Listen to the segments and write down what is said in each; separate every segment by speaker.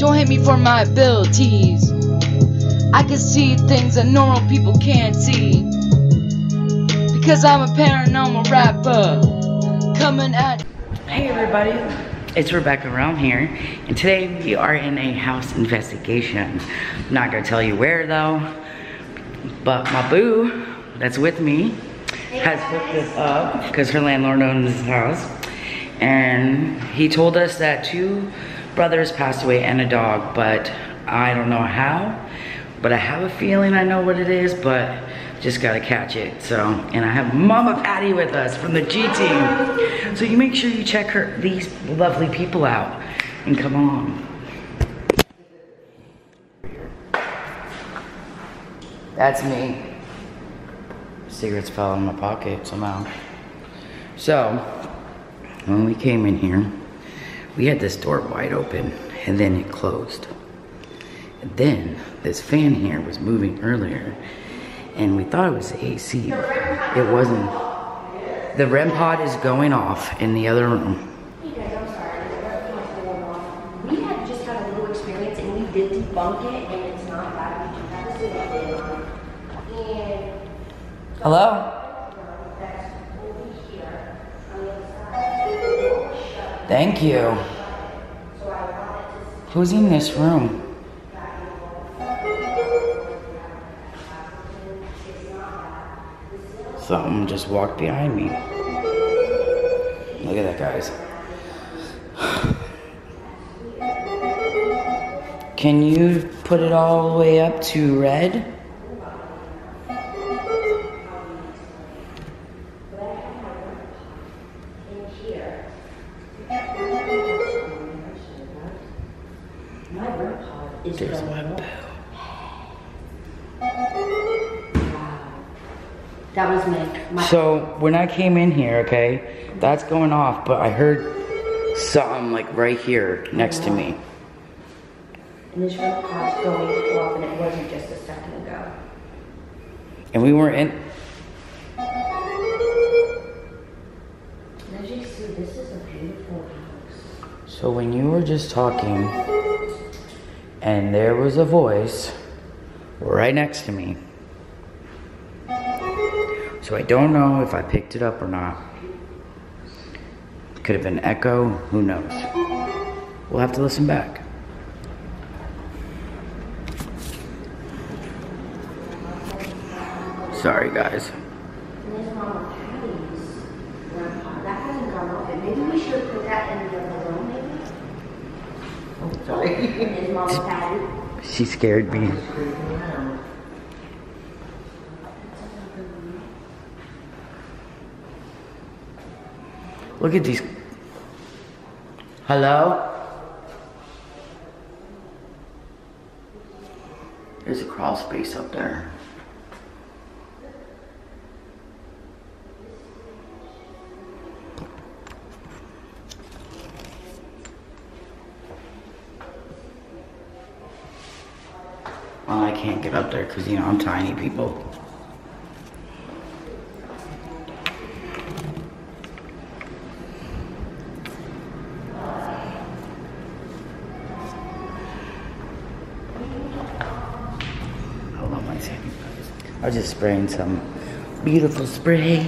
Speaker 1: Don't hate me for my abilities. I can see things that normal people can't see. Because I'm a paranormal rapper. Coming at.
Speaker 2: Hey everybody, it's Rebecca Realm here, and today we are in a house investigation. I'm not gonna tell you where though, but my boo that's with me has hooked us up because her landlord owns this house. And he told us that two brothers passed away and a dog, but I don't know how. But I have a feeling I know what it is, but just gotta catch it. So, and I have Mama Patty with us from the G team. So you make sure you check her these lovely people out and come on. That's me. Cigarettes fell in my pocket somehow. So, when we came in here, we had this door wide open and then it closed. And then this fan here was moving earlier and we thought it was the AC. It wasn't. The REM pod is going off in the other room.
Speaker 3: Hey guys, I'm sorry. There's nothing going on. We had just had a little experience and we did debunk it and it's not bad. We
Speaker 2: Thank you. Who's in this room? Something just walked behind me. Look at that, guys. Can you put it all the way up to red? Came in here, okay, that's going off, but I heard something like right here next to me.
Speaker 3: and this REM pod's going off and it wasn't just a second ago.
Speaker 2: And we were in,
Speaker 3: as you see, this is a beautiful house.
Speaker 2: so when you were just talking and there was a voice right next to me. So I don't know if I picked it up or not. Could have been echo, who knows. We'll have to listen back. Sorry guys.
Speaker 3: She scared Mama Patty's REM pod. That hasn't gone off yet. Maybe we should put that in the other room, maybe?
Speaker 2: Oh, sorry.
Speaker 3: And there's Mama Patty.
Speaker 2: She scared me. Look at these. Hello? There's a crawl space up there. Well, I can't get up there because, you know, I'm tiny, people. Hold on one second, guys. I was just spraying some beautiful spray.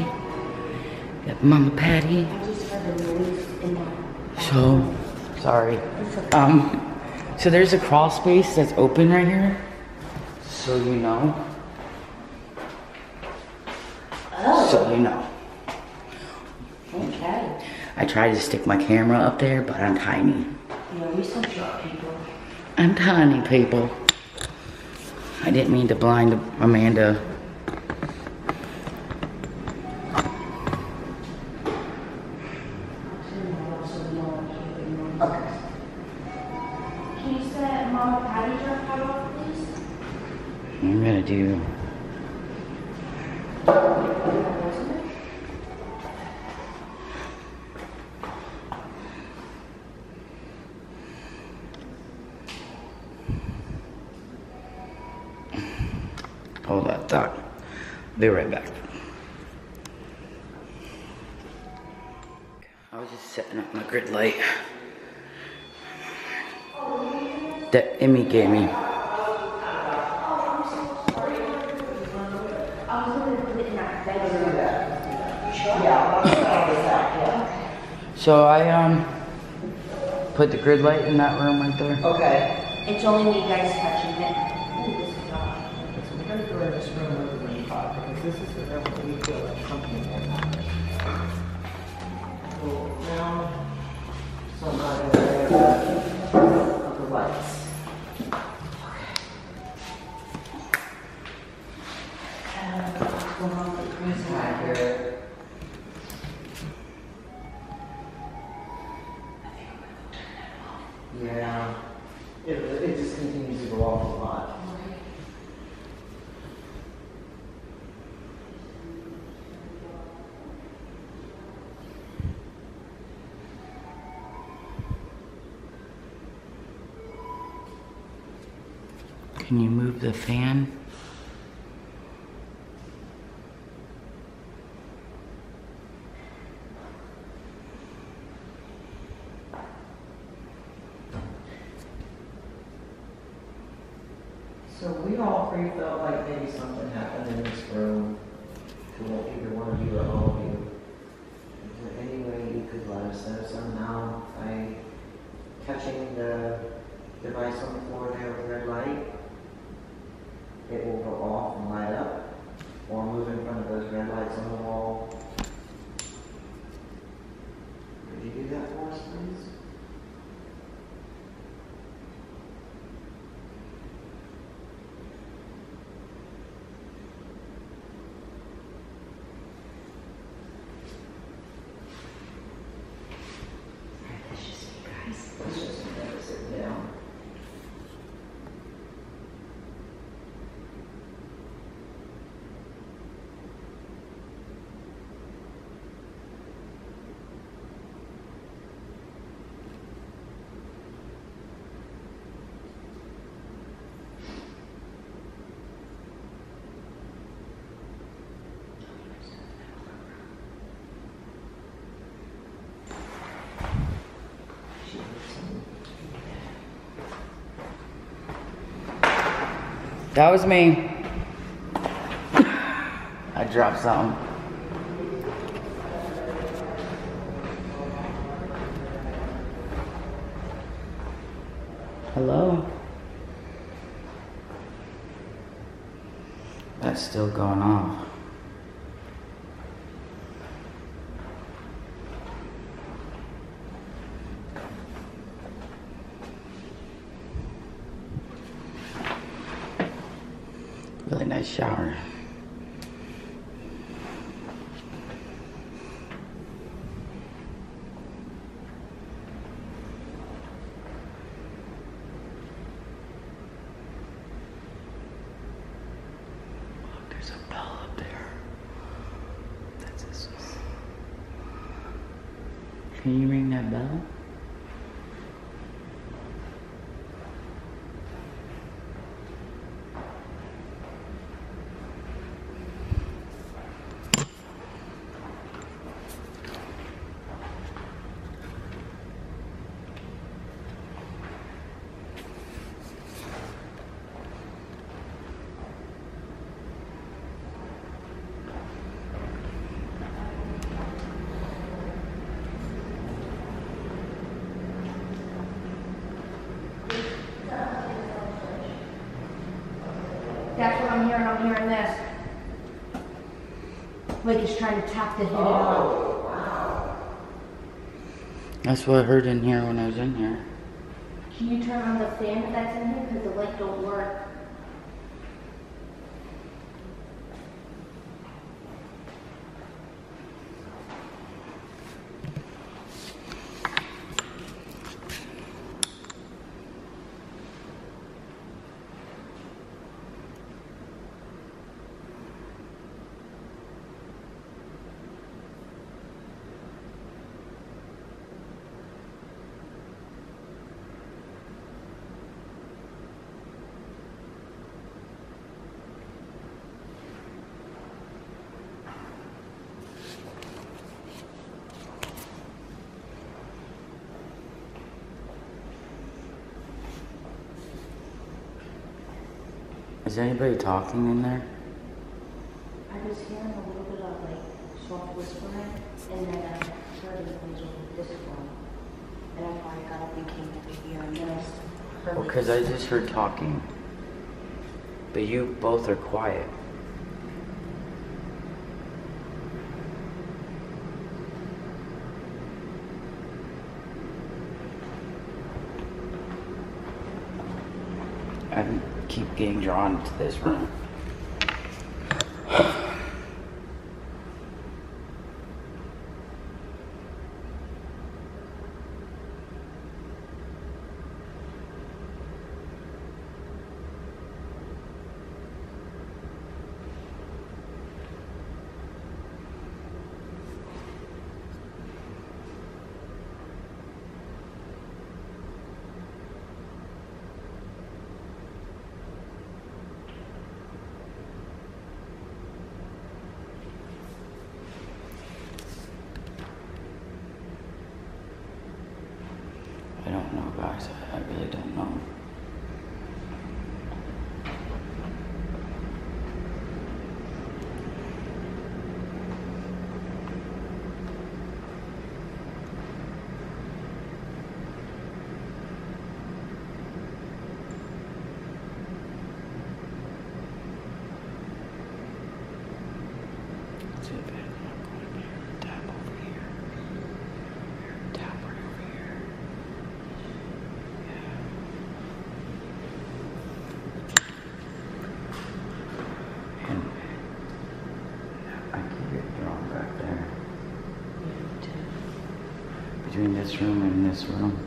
Speaker 2: Got Mama Patty.
Speaker 3: I just heard a noise in that.
Speaker 2: So, sorry. Um, so there's a crawl space that's open right here. So you know.
Speaker 3: Oh,
Speaker 2: So you know.
Speaker 3: okay.
Speaker 2: I tried to stick my camera up there, but I'm tiny.
Speaker 3: Yeah, we short people.
Speaker 2: I'm tiny, people. I didn't mean to blind Amanda.
Speaker 3: Okay. Can you set Mama Patty's REM pod off, please?
Speaker 2: I'm gonna do. Hold that thought. Be right back. I was just setting up my grid light. that Emmy gave me.
Speaker 3: I was gonna put it in.
Speaker 2: So I um put the grid light in that room right there.
Speaker 4: Okay.
Speaker 3: It's only me guys touching it. Ooh, this is hot.
Speaker 4: So we're gonna go in this room with the green pot, because this is the room that we feel like something will
Speaker 2: Can you move the fan?
Speaker 4: So we all three felt like maybe something happened in this room to either one of you or all of you. Is there any way you could let us know somehow by touching the device on the floor there with the red light? It will go off and light up, or move in front of those red lights on the wall. Could you do that for us, please?
Speaker 3: It's just you guys.
Speaker 4: It's just a minute sitting down. She was in
Speaker 2: That was me. I dropped something. Hello? That's still going off. Can you ring that bell?
Speaker 3: That's what I'm hearing. This. Like it's trying to tap the hit it on.
Speaker 2: That's what I heard in here when I was in here.
Speaker 3: Can you turn on the fan that's in here? Because the light don't work.
Speaker 2: Is anybody talking in there?
Speaker 3: I was hearing a little bit of like soft whispering, and then I heard over this one. And that's why I got up and came over here, and then I heard.
Speaker 2: Well, because I just heard talking. But you both are quiet. I getting drawn to this room. I don't guys. I, I really don't know. Let's see if I can go in here. Tap over here. Tap right over here. And I can get drawn back there. Between this room and this room.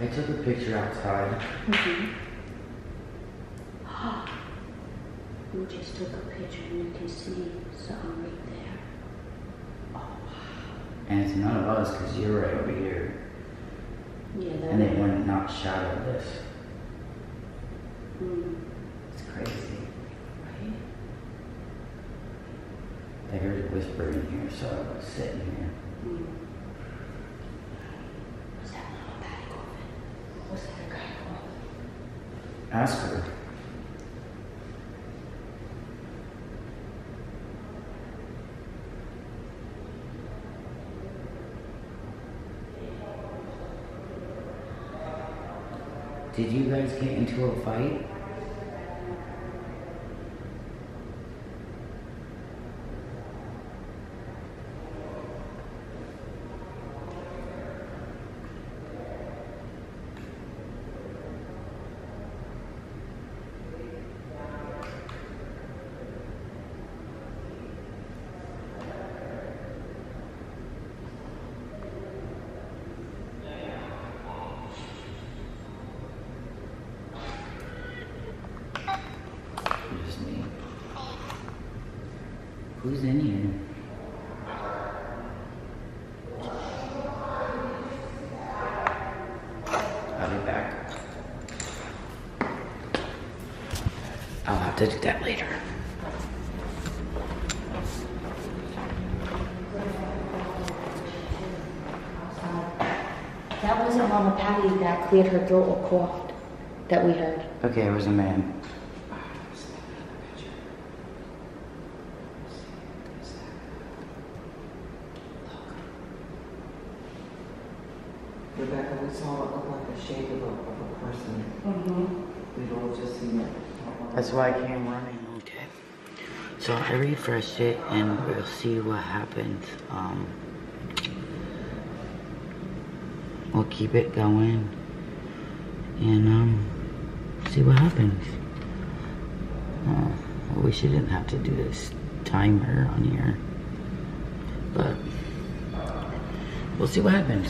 Speaker 2: I took a picture outside.
Speaker 3: We just took a picture, and you can see something right there. Oh.
Speaker 2: And it's none of us because you're right over here.
Speaker 3: Yeah, that.
Speaker 2: And they wouldn't not shadow this.
Speaker 3: Mm,
Speaker 2: It's crazy.
Speaker 3: right?
Speaker 2: I heard a whisper in here, so I was sitting here.
Speaker 3: Mm. Was that not a bad coffin? Was that a guy coffin?
Speaker 2: Ask her. Did you guys get into a fight? Just me. Who's in here? I'll be back. I'll have to do that later.
Speaker 3: That wasn't Mama Patty that cleared her throat or coughed that we heard.
Speaker 2: Okay, it was a man.
Speaker 4: Rebecca, we saw it look like the shape of a, of a person. Mm-hmm. We'd all just seen it.
Speaker 2: That's why I came running. Okay. So I refreshed it and we'll see what happens. Um, we'll keep it going and um, see what happens. Uh, I wish I didn't have to do this timer on here, but we'll see what happens.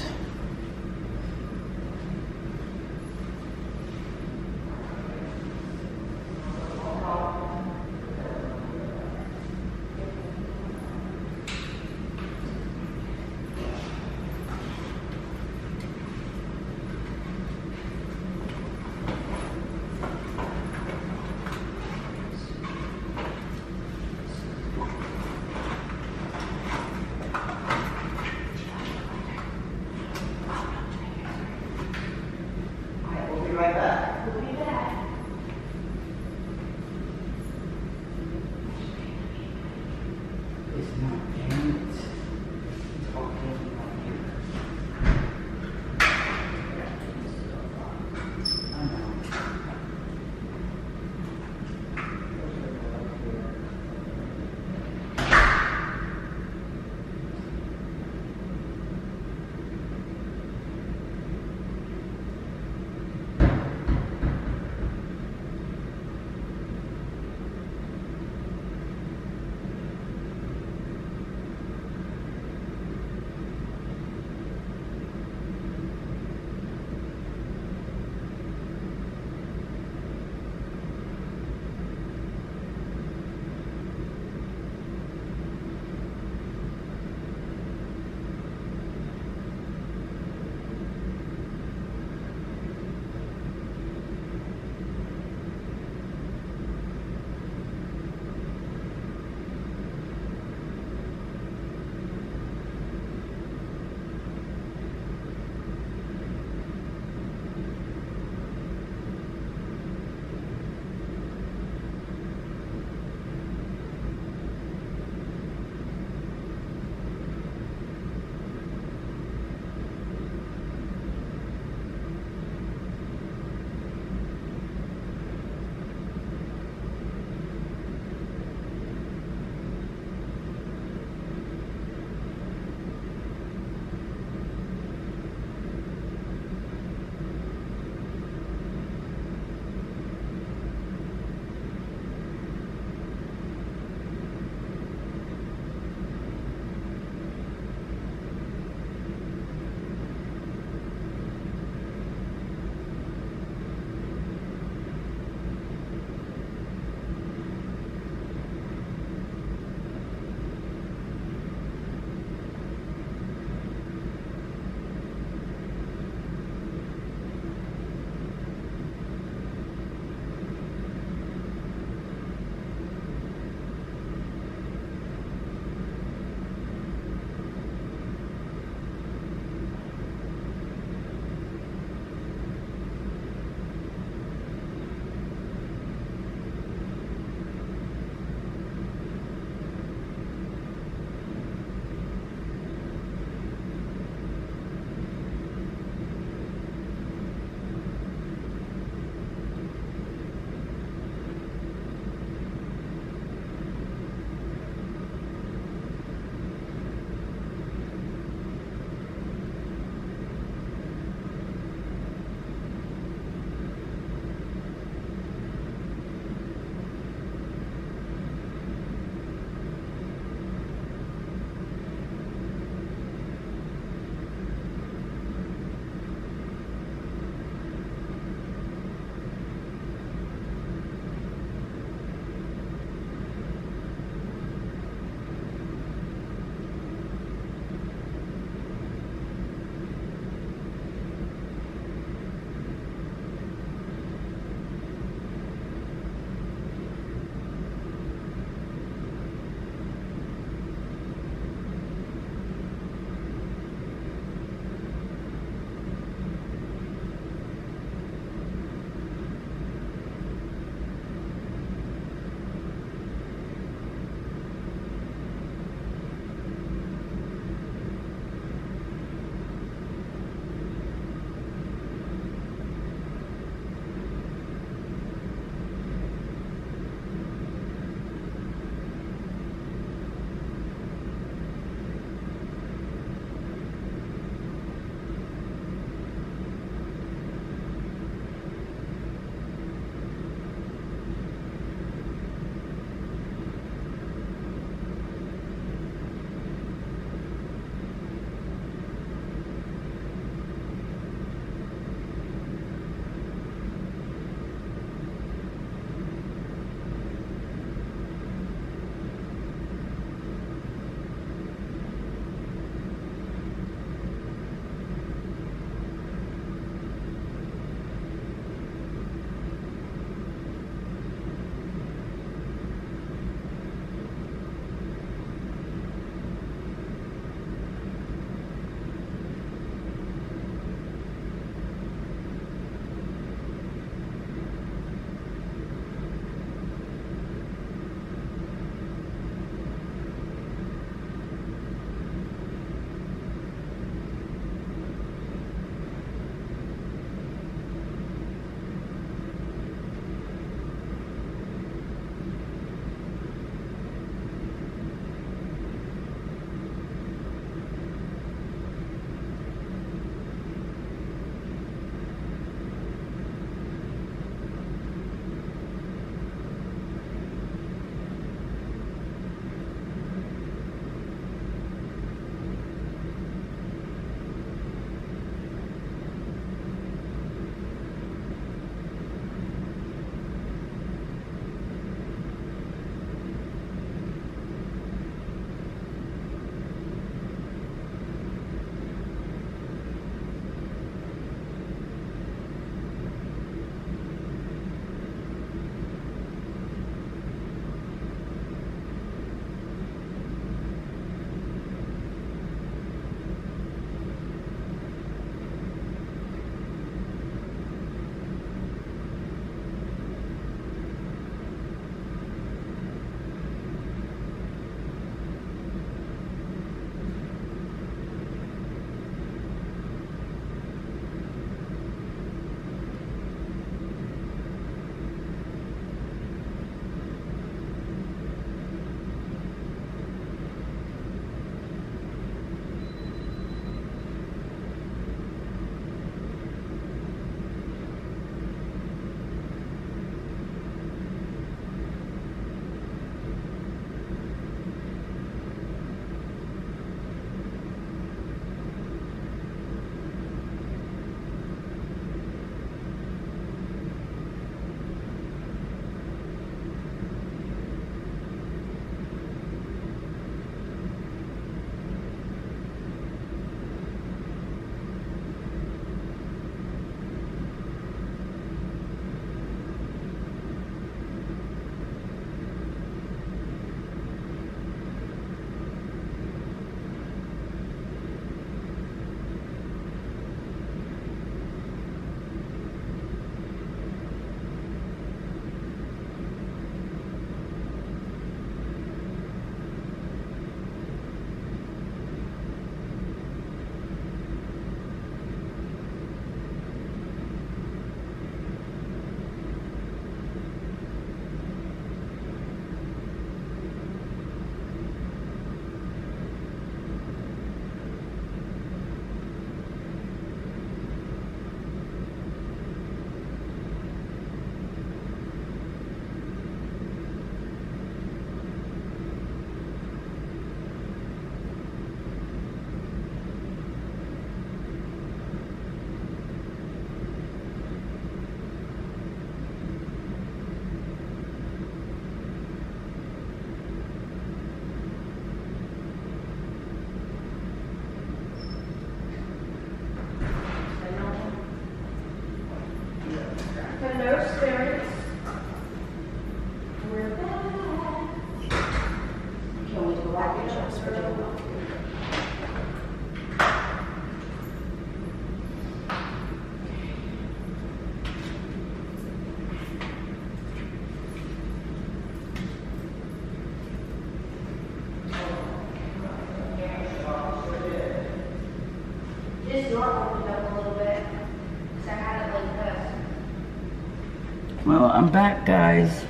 Speaker 2: I'm back, guys.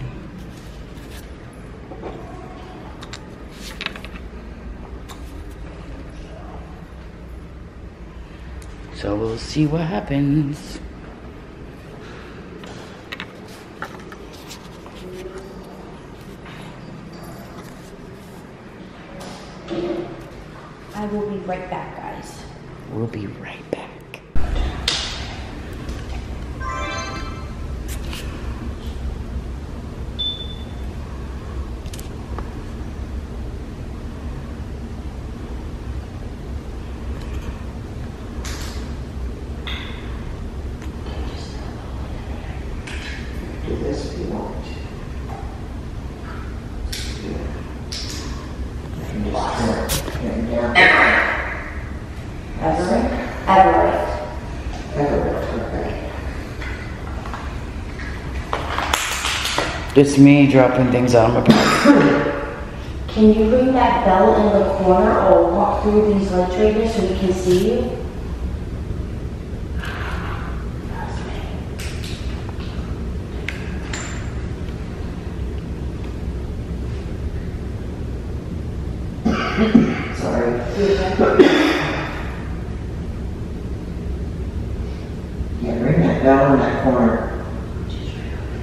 Speaker 2: So we'll see what happens.
Speaker 4: Do this if you want. Yeah. You can just it down.
Speaker 3: Everett? Everett.
Speaker 4: Everett, okay.
Speaker 2: Just me dropping things out of my pocket.
Speaker 3: Can you ring that bell in the corner or walk through these lights right here so we can see you?
Speaker 4: Sorry. Yeah, ring that bell in that corner.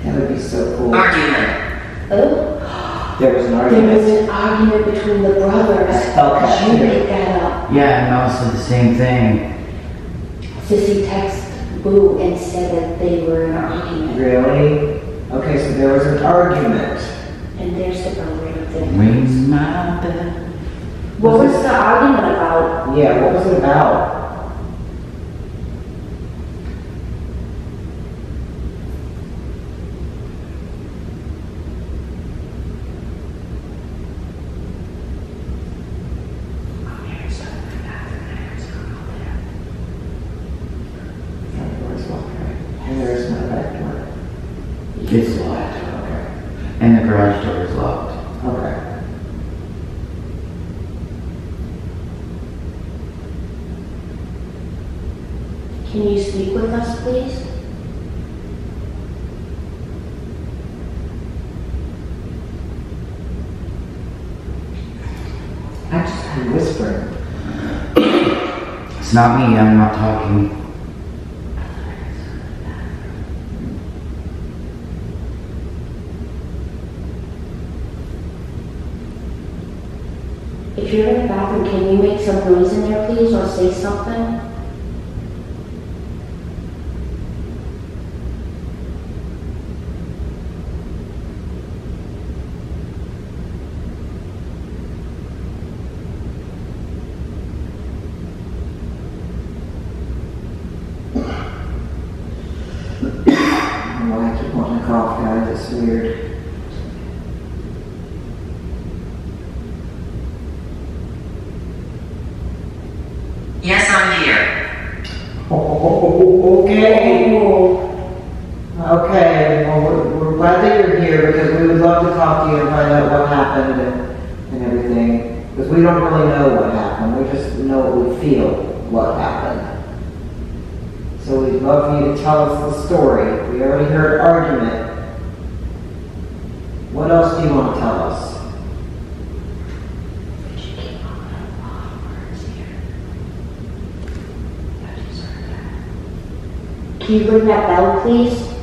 Speaker 4: That would be so cool.
Speaker 3: Oh,
Speaker 4: There was an
Speaker 3: there was
Speaker 4: argument.
Speaker 3: an argument between the
Speaker 4: Okay.
Speaker 3: You made that up.
Speaker 2: Yeah, and also the same thing.
Speaker 3: Sissy texted Boo and said that they were in an argument.
Speaker 4: Really? Okay, so there was an argument.
Speaker 3: And there's the bell right there.
Speaker 2: Ring my bell.
Speaker 3: What was the argument about?
Speaker 4: Yeah, what was it about? Front door's locked, right? And there's no back door.
Speaker 2: It's locked.
Speaker 4: Okay.
Speaker 2: And the garage door is locked.
Speaker 4: Okay.
Speaker 3: Can you speak with us, please?
Speaker 4: I just heard whispering.
Speaker 2: It's not me, I'm not talking.
Speaker 3: If you're in the bathroom, can you make some noise in there, please, or say something?
Speaker 4: I don't know why I keep wanting to cough, guys. It's weird.
Speaker 2: Yes, I'm here.
Speaker 4: Oh, okay. Okay, well, we're, we're glad that you're here because we would love to talk to you and find out what happened and, and everything. Because we don't really know what happened, we just know what we feel what happened. So we'd love for you to tell us the story. We already heard argument. What else do you want to tell us?
Speaker 3: Can you ring that bell, please?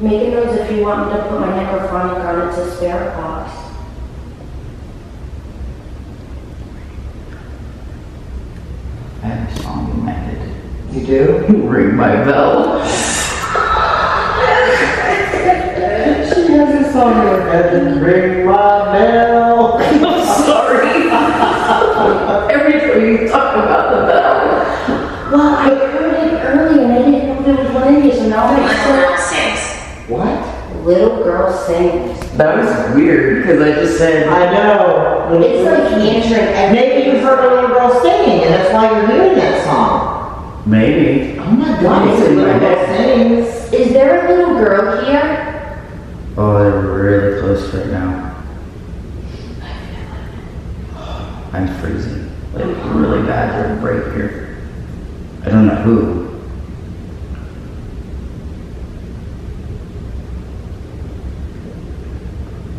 Speaker 3: Make a noise if you want me to put my necrophonic on, it's a spare box.
Speaker 2: I have a song in my head.
Speaker 4: You do?
Speaker 2: Ring my bell.
Speaker 4: She has a song in her head and ring
Speaker 3: little.
Speaker 2: That was weird because I just said.
Speaker 4: I know.
Speaker 3: It's like answering every.
Speaker 4: Maybe you've heard a little girl singing, and that's why you're hearing that song.
Speaker 2: Maybe.
Speaker 4: Oh my God, it's a little girl sings.
Speaker 3: Is there a little girl here?
Speaker 2: Oh, they're really close right now. I'm freezing. Like really bad. There's a break here. I don't know who.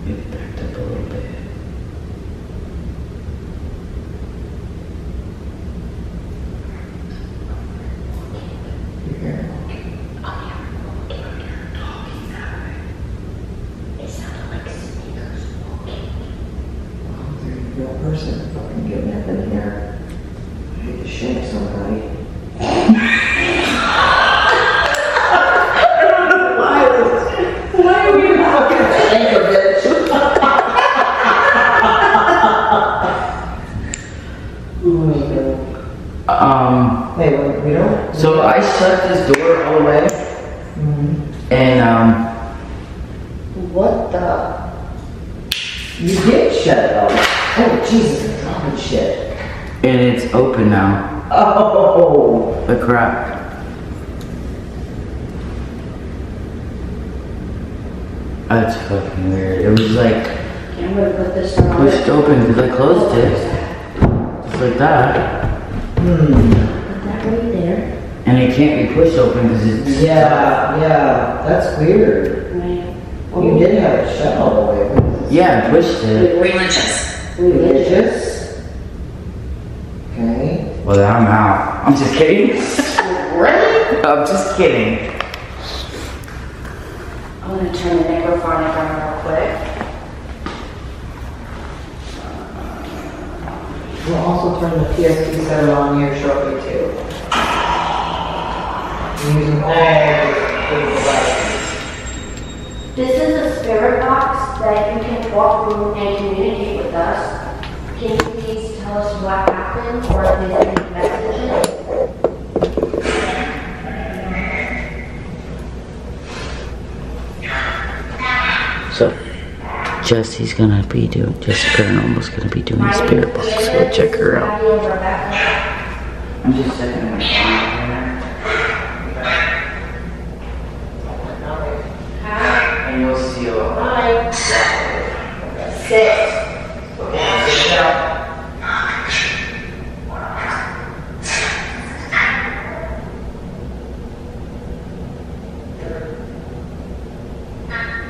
Speaker 2: It backed up a little bit.
Speaker 3: It sounded like sneakers walking.
Speaker 4: There's a real person fucking getting up in here. I hate to shake somebody. Why would you fucking shake a bitch? Oh my God.
Speaker 2: Um.
Speaker 4: Hey, wait, we don't.
Speaker 2: So I shut this door all the way, and um,
Speaker 3: What the?
Speaker 4: You did shut it off. Oh, Jesus, I'm dropping shit.
Speaker 2: and it's open now.
Speaker 4: Oh.
Speaker 2: The crap. That's fucking weird. It was like
Speaker 3: I'm gonna put this on.
Speaker 2: pushed open because I closed it, just like that,
Speaker 4: Hmm.
Speaker 3: Put that right there.
Speaker 2: And it can't be pushed open because it's
Speaker 4: Yeah, yeah, that's weird.
Speaker 3: Right.
Speaker 4: You did have it shut all the way.
Speaker 2: Yeah, I pushed it.
Speaker 3: Religious.
Speaker 4: Religious. Okay.
Speaker 2: Well, then I'm out. I'm just kidding.
Speaker 3: Really?
Speaker 2: I'm just kidding.
Speaker 3: I'm gonna turn the necrophonic on real quick.
Speaker 4: We'll also turn the PSP set on here shortly too. Using all the devices.
Speaker 3: This is a spirit box that you can walk through and communicate with us. Can you please tell us what happened or if there's any messages?
Speaker 2: So, Jessie's gonna be doing, Jessie Paranormal's gonna be doing a spirit box. So check her out. I'm just checking
Speaker 3: Sit.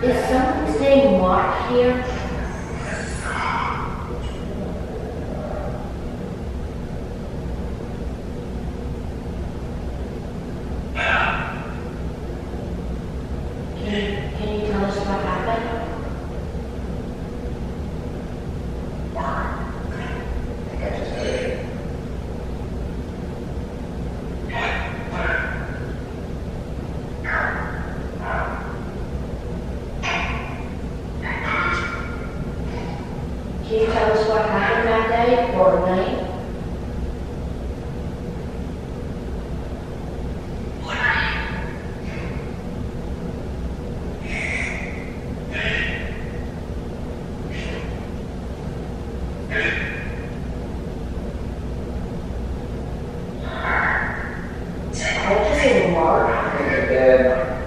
Speaker 3: Is someone saying Mark here? Can you, can you tell us what happened? Can you tell us what happened that day or night? I just say Mark.
Speaker 4: Good.
Speaker 3: Mark,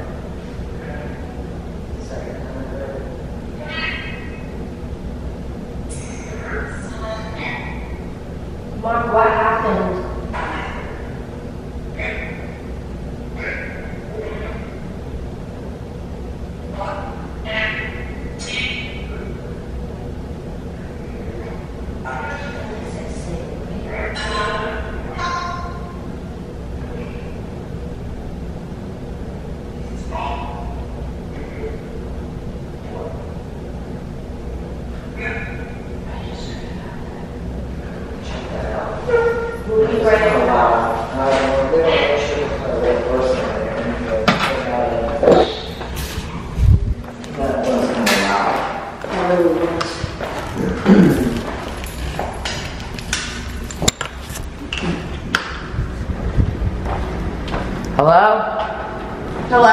Speaker 2: Hello?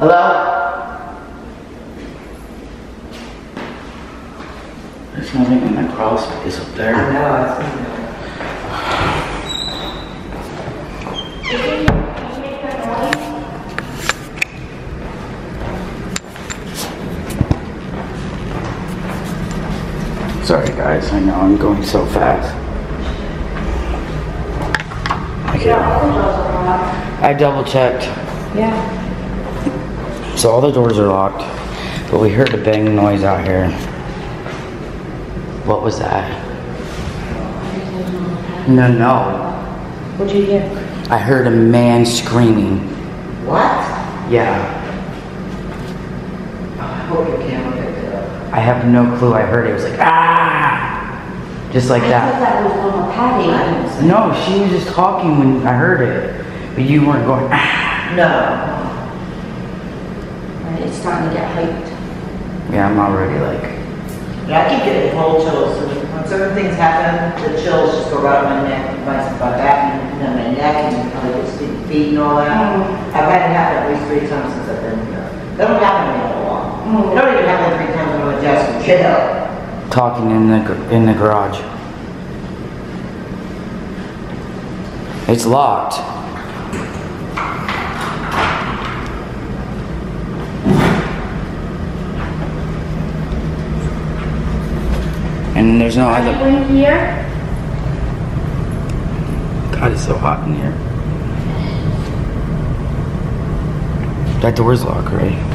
Speaker 3: Hello?
Speaker 2: There's nothing in the crawl space up
Speaker 4: I
Speaker 2: there.
Speaker 4: know, I see that.
Speaker 2: Sorry guys, I know I'm going so fast. Okay. I double checked.
Speaker 3: Yeah.
Speaker 2: So all the doors are locked, but we heard a bang noise out here. What was that? No, no.
Speaker 3: What'd you hear?
Speaker 2: I heard a man screaming.
Speaker 4: What?
Speaker 2: Yeah.
Speaker 4: I hope your camera picked it up.
Speaker 2: I have no clue. I heard it. It was like, ah! Just like
Speaker 3: I
Speaker 2: that.
Speaker 3: that was Mama Patty.
Speaker 2: No, she was just talking when I heard it. But you weren't going, ah!
Speaker 4: No.
Speaker 3: Right, It's starting to get hyped.
Speaker 2: Yeah, I'm already like,
Speaker 4: Yeah, I keep getting cold chills, when certain things happen, the chills just go right up my neck, my, my back, and then my neck, and how it gets the feet and all that. I've had it happen at least three times since I've been here. They don't happen to me a lot. They don't even happen three times when I'm at desk and get up.
Speaker 2: Talking in the in the garage. It's locked. And there's no other.
Speaker 3: Anyone here?
Speaker 2: God, it's so hot in here. That door's locked, right?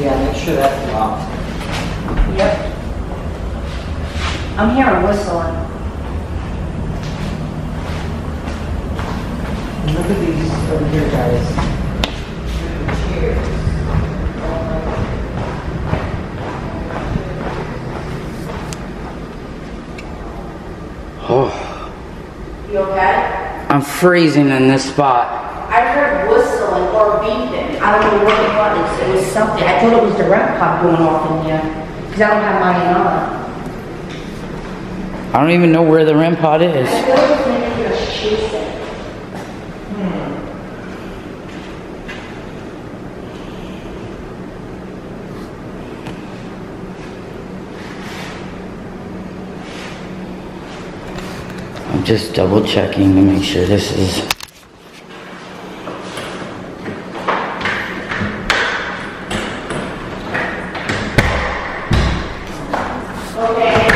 Speaker 4: Yeah, make sure that's locked.
Speaker 3: Yep. I'm hearing whistling.
Speaker 4: Look at these over here, guys. Cheers.
Speaker 2: Oh,
Speaker 3: You okay?
Speaker 2: I'm freezing in this spot.
Speaker 3: I heard whistling or beeping. I don't know what it was. It was something. I thought it was the REM pod going off in here. Because I don't have mine on.
Speaker 2: Uh, I don't even know where the REM pod is.
Speaker 3: I feel like it's maybe just chasing.
Speaker 2: I'm just double checking to make sure this is.
Speaker 3: Okay.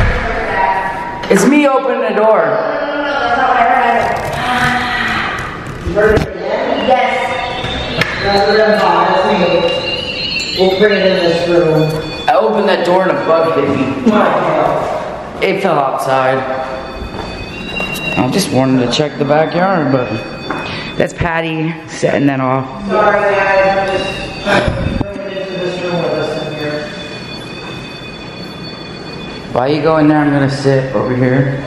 Speaker 2: It's me opening the door.
Speaker 3: No, no, no, That's not what I heard. Yes.
Speaker 4: That's what I'm on, that's me. We'll bring it in this room.
Speaker 2: I opened that door and a bug hit me.
Speaker 4: My.
Speaker 2: It fell outside. I just wanted to check the backyard, but that's Patty setting that off.
Speaker 4: Sorry, guys, I'm just trying to bring it into this room with us in here.
Speaker 2: While you go in there, I'm gonna sit over here.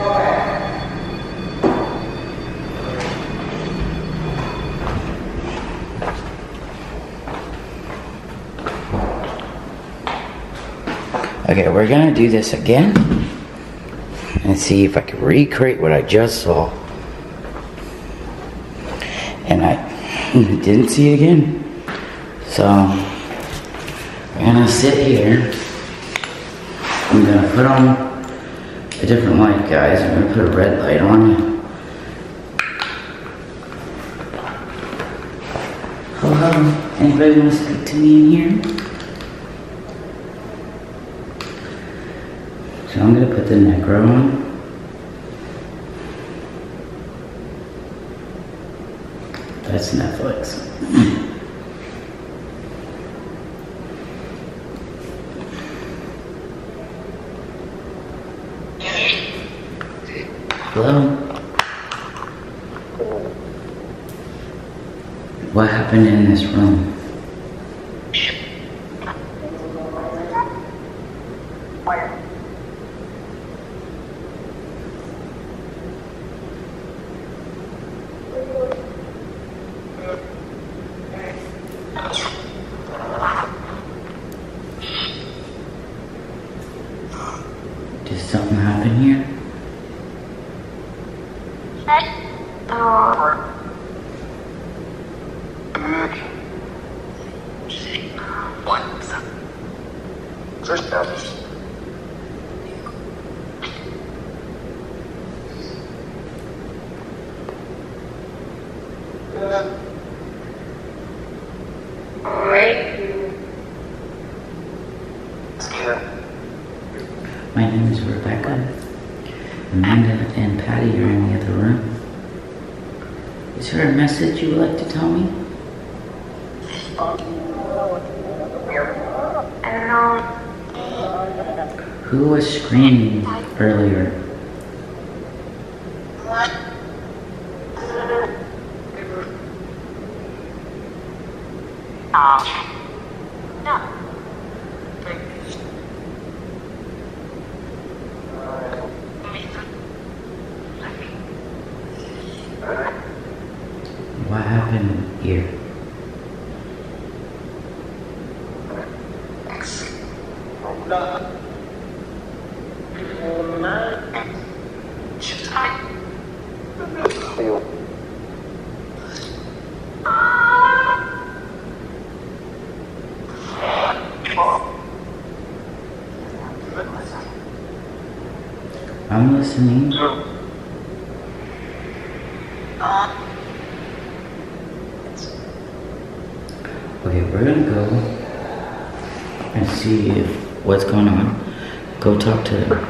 Speaker 4: Okay.
Speaker 2: We're gonna do this again and see if I can recreate what I just saw. And I didn't see it again. So, we're gonna sit here. I'm gonna put on a different light, guys. I'm gonna put a red light on. Hello? Anybody wanna speak to me in here? So I'm gonna put the necro on. That's Netflix. Hello? In this room? something happen here? My name is Rebecca. Amanda and Patty are in the other room. Is there a message you would like to tell me? Who was screaming earlier? What happened here? I'm listening. Okay, we're gonna go and see if what's going on. Go talk to